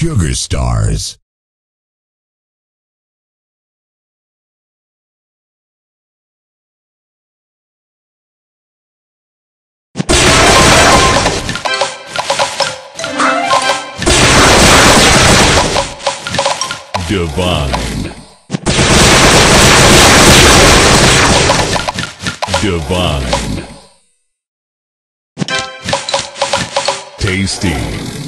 superstars. Divine. Divine. Tasty.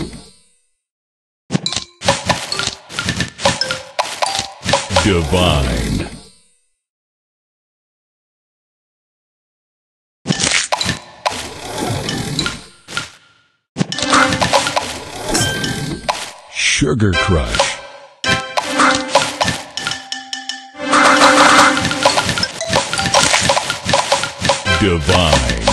Divine. Sugar Crush. Divine.